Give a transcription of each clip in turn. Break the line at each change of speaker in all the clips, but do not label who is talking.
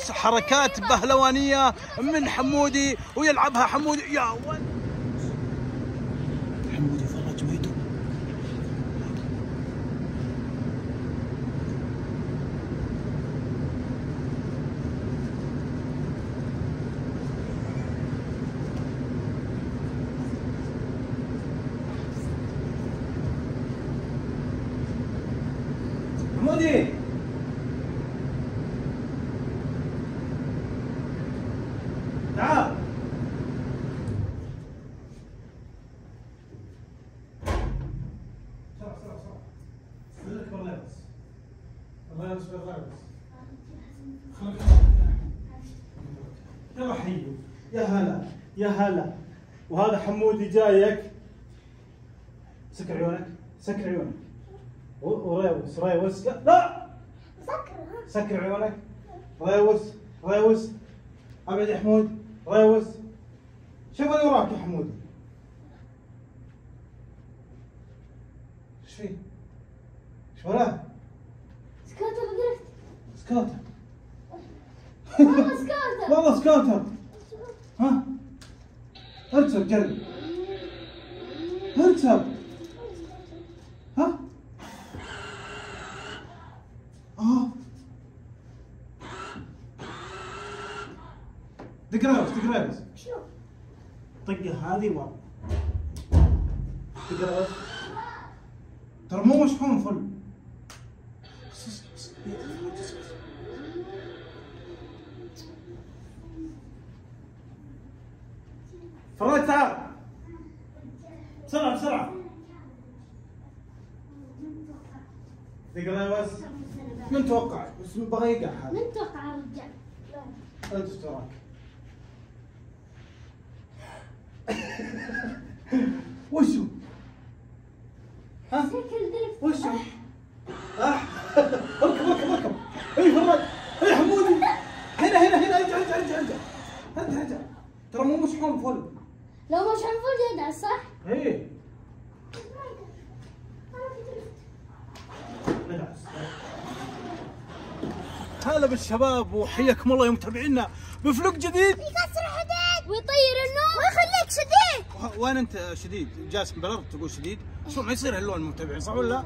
بس حركات بهلوانية من حمودي ويلعبها حمودي. يا ولد يلا حيو يا هلا. يا هلا. وهذا حمودي جايك. سكر عيونك سكر عيونك وريوس ريوس لا, لا سكر عيونك ريوس ريوس ابعد يا حمود. ريوس شوف اللي وراك يا حمود. إيش فيه؟ إيش وراه؟
سكوتر drift
سكوتر
والله سكوتر
والله سكوتر ها؟ اركب جرب اركب ها؟ آه. دق رابس دق رابس
شو؟
طقة هذه ورا دق رابس ترى مو مشحون فل. فراج تعال بسرعة بسرعة دق بس من توقع بس بغى يقع هذا
من توقع الرجال
أنت تراك؟ وشو؟ ها؟ وشو؟ اح اركب اركب اركب اي فراج اي حمودي هنا هنا هنا ارجع ارجع ارجع ارجع انت ارجع ترى مو مشحون فل
لو مش حنفوز يدعس صح؟
إيه بالشباب وحياكم الله يا متابعينا ب vlog جديد.
يكسر حديد. ويطير النور ويخليك شديد.
وين انت شديد؟ جالس بالارض تقول شديد؟ شو ما يصير هاللون المتابعين صح ولا لا؟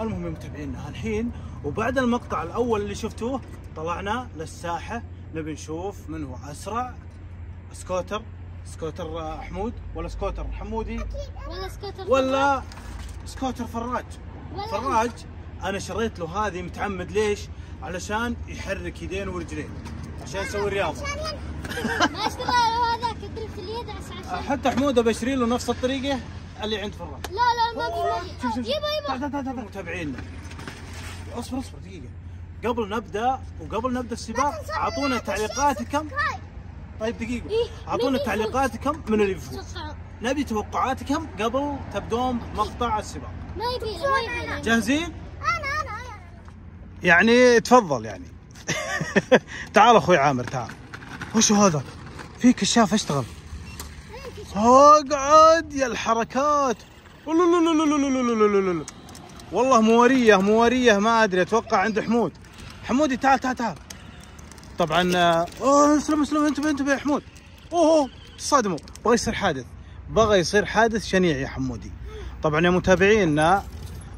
المهم يا متابعينا الحين وبعد المقطع الأول اللي شفتوه طلعنا للساحة. نبي نشوف من هو؟ أسرع. سكوتر. سكوتر حمود ولا سكوتر حمودي؟
ولا سكوتر
ولا سكوتر فراج. فراج. أنا شريت له هذه متعمد ليش؟ علشان يحرك يدين ورجلين عشان يسوي رياضة.
ما اشتغل هذاك الدرفت اللي يدعس عشان
حتى حمود بشري له نفس الطريقة اللي عند فراج
لا لا ما في يبا يبا.
تعال تعال تعال متابعينا اصبر اصبر دقيقة. قبل نبدأ وقبل نبدأ السباق أعطونا تعليقاتكم. طيب دقيقة.
إيه،
أعطونا
مين يفوز؟
تعليقاتكم من اللي يفوز. نبي توقعاتكم قبل تبدون مقطع السباق.
ما يبي
جاهزين؟ يعني تفضل يعني. تعال أخوي عامر تعال. وش هذا؟ في كشاف أشتغل. أقعد يا الحركات. والله مواريه مواريه ما أدري أتوقع عند حمود. حمودي تعال تعال تعال. طبعا أوه اسلم اسلم انتبه انتبه يا حمود. أوه تصادموا بغى يصير حادث. بغى يصير حادث شنيع يا حمودي. طبعا يا متابعينا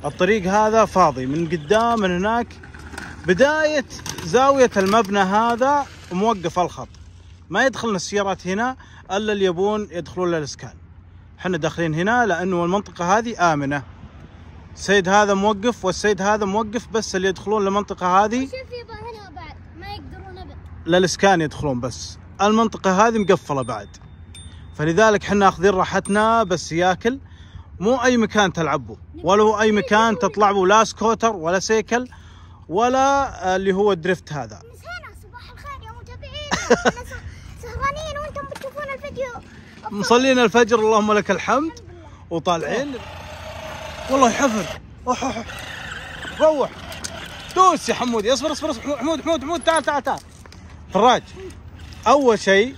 الطريق هذا فاضي. من قدام من هناك بداية زاوية المبنى هذا موقف الخط. ما يدخلنا السيارات هنا إلا اللي يبون يدخلون للإسكان. إحنا داخلين هنا لأنه المنطقة هذه آمنة. السيد هذا موقف والسيد هذا موقف بس اللي يدخلون للمنطقة هذه للإسكان يدخلون بس. المنطقة هذه مقفلة بعد. فلذلك إحنا أخذين راحتنا بس ياكل. مو أي مكان تلعبوا ولا أي مكان تطلعوا لا سكوتر ولا سيكل. ولا اللي هو ال drift هذا.
بس هنا صباح الخير يا متابعين سهرانين وأنتم بتشوفون الفيديو.
مصلين الفجر اللهم لك الحمد. وطالعين. والله حفر. روح. دوس يا حمودي اصبر اصبر اصبر. حمود حمود حمود تعال تعال تعال. فراج. أول شيء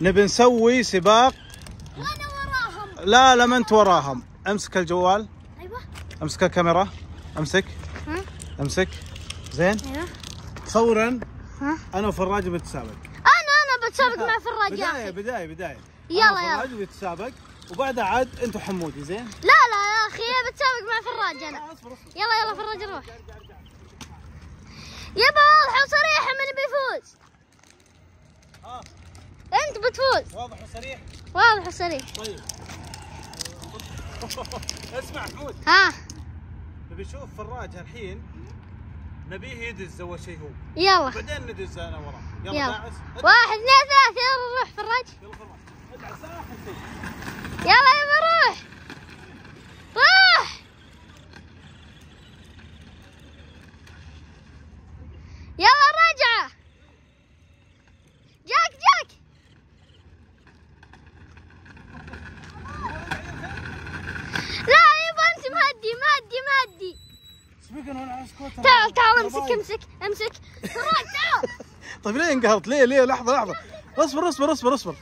نبي نسوي سباق.
وأنا وراهم.
لا لا ما أنت وراهم. أمسك الجوال.
أيوه.
أمسك الكاميرا.
أمسك.
أمسك. زين؟
أيوه
فورا
ها؟
أنا وفراج بنتسابق
أنا أنا بتسابق مع فراج يا بداية
بداية بداية.
يلا، يلا.
وفراج بنتسابق وبعدها عاد انت وحمودي زين؟
لا لا يا أخي بتسابق مع فراج
أنا.
يلا يلا فراج روح. يبا واضحة وصريحة من بيفوز.
ها؟
أنت بتفوز.
واضح وصريح؟
واضح وصريح.
طيب. اسمع حمود.
ها؟
نبي نشوف فراج الحين نبيه يدز أول شيء هو.
يلا.
بعدين ندز أنا وراه. يلا
يلا.
داعس.
واحد اثنين ثلاثة يلا روح فراج
يلا فراج ادعس. آخر شيء
يلا يبا روح روح يلا رجعة جاك جاك لا يبا انت مهدي مهدي مهدي
سبيكر هنا على سكوتر
تعال تعال امسك. امسك امسك. فراج تعال.
طيب ليه انقهرت؟ ليه ليه؟ لحظة لحظة. اصبر اصبر اصبر اصبر.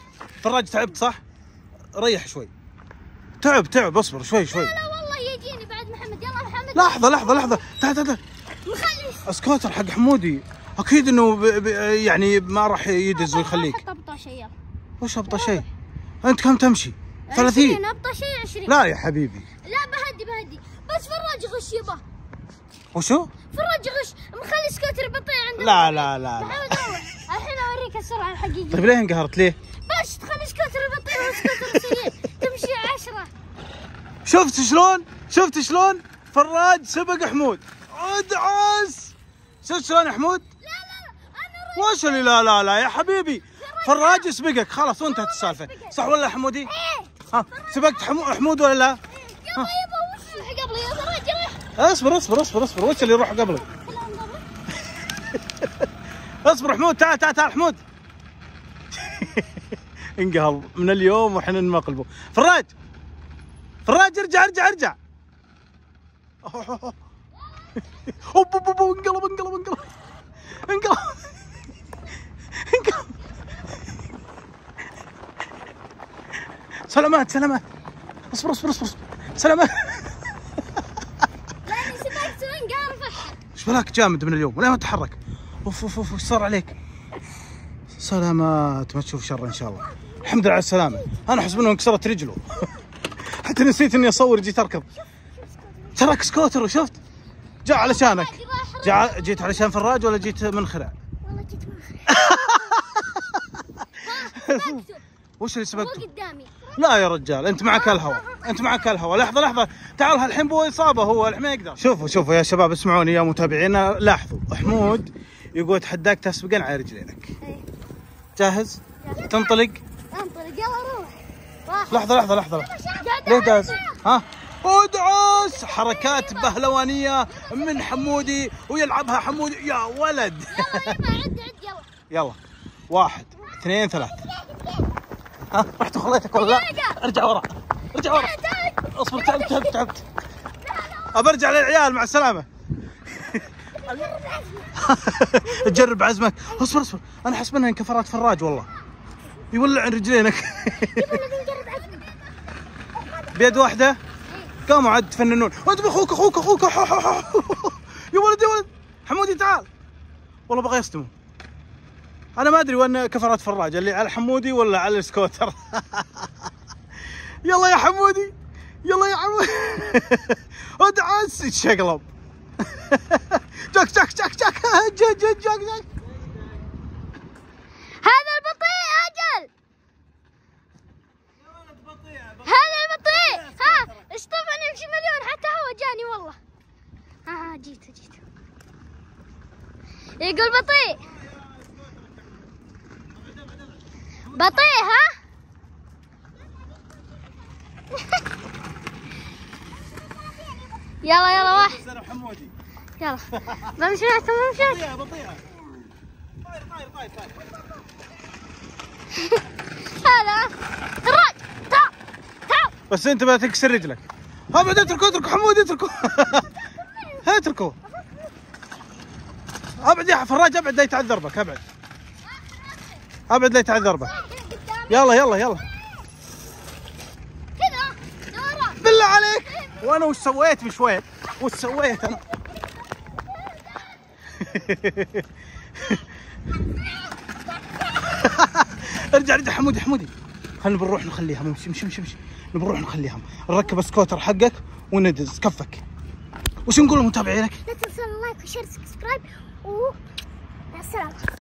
فراج تعبت صح؟ ريح شوي. تعب تعب. اصبر شوي شوي.
لا والله يجيني بعد محمد. يلا محمد.
لحظة لحظة لحظة. تعال تعال تعال.
مخلي
سكوتر حق حمودي. أكيد إنه ب... ب... يعني ما راح يدز ويخليك.
ابطا شيء.
وش ابطا شيء؟ أنت كم تمشي؟ 30
20 ابطا شيء 20
لا يا حبيبي.
لا بهدي بهدي. بس فراج غش يبا.
وشو؟
فراج غش مخلي سكوتر بطيء عنده
لا لا لا, لا.
الحين أوريك السرعة الحقيقية.
طيب ليه انقهرت ليه؟
بس تخلي سكوتر بطيء وسكوتر سريع تمشي عشرة.
شفت شلون؟ شفت شلون؟ فراج سبق حمود. ادعس. شفت شلون يا حمود؟
لا لا لا أنا
وش اللي لا لا لا يا حبيبي؟ فراج سبقك. خلاص وانتهت السالفة. صح ولا حمودي؟
إيه.
ها سبقت حمو... حمود ولا لا؟
يلا يبا وش اللي قبلي يا فراج روح
اصبر اصبر اصبر اصبر. وش اللي يروح قبلك. اصبر حمود تعال تعال تعال حمود. انقهر. من اليوم وإحنا نمقلبه فراج! فراج ارجع ارجع ارجع. اوب اوب اوب انقلب انقلب انقلب. انقلب. انقلب. سلامات سلامات. اصبر اصبر اصبر. سلامات. بلاك جامد من اليوم ولا ما تتحرك أوف أوف أوف صار عليك. سلامات ما تشوف شر إن شاء الله. الحمد لله على السلامة. أنا احسب إنه انكسرت رجله. حتى نسيت إني أصور جيت أركض. ترك سكوتر وشفت جاء علشانك جاء جيت علشان فراج ولا جيت منخرع
والله جيت سبقته
وش اللي سبقته؟
قدامي.
لا يا رجال أنت معك الهوى أنت معك الهوى لحظة لحظة. تعال الحين بو إصابة هو الحين ما يقدر. شوفوا شوفوا يا شباب اسمعوني يا متابعينا لاحظوا حمود يقول اتحداك تسبقا على رجلينك.
إيه.
جاهز؟ تنطلق؟
انطلق يلا روح.
لحظة لحظة لحظة. ليه داز ها؟ ادعس. حركات بهلوانية من حمودي ويلعبها حمودي يا ولد.
يلا يبا عد عد يلا.
يلا. واحد اثنين ثلاث ها رحت وخليتك ولا لا؟ ارجع ورا ارجع ورا. اصبر تعبت تعبت تعبت ابرجع للعيال مع السلامة. تجرب عزمك. اصبر اصبر. أنا حسب انها انكفرات فراج والله. يولع عن رجلينك بيد واحدة؟ قاموا عاد تفننون. وانت أخوك أخوك أخوك. يا ولد يا ولد. حمودي تعال. والله بغى يصدموا أنا ما أدري وين كفرات فراج اللي على حمودي ولا على السكوتر. يلا يا حمودي يلا يا حمودي. ادعس يتشقلب جاك جاك جاك جاك جاك جاك جاك
ها يلا يلا واحد. يلا.
ما مشيت ما مشيت
هلا. تراك تعال تعال
بس أنت ما تكسر رجلك. ها بعد اتركوا اتركوا حمود اتركوا اتركوا أبعد يا فراج أبعد لا يتعذر بك أبعد. أبعد لا يتعذر بك. يلا يلا يلا.
كذا دورة.
بالله عليك. وأنا وش سويت بشويت وش سويت أنا؟ ارجع ارجع حمودي حمودي. خلينا بنروح نخليها امشي امشي امشي نبي نروح نخليها نركب السكوتر حقك وندز. كفك. وش نقول لمتابعينك؟
لا تنسون ال like و share subscribe و مع السلامة.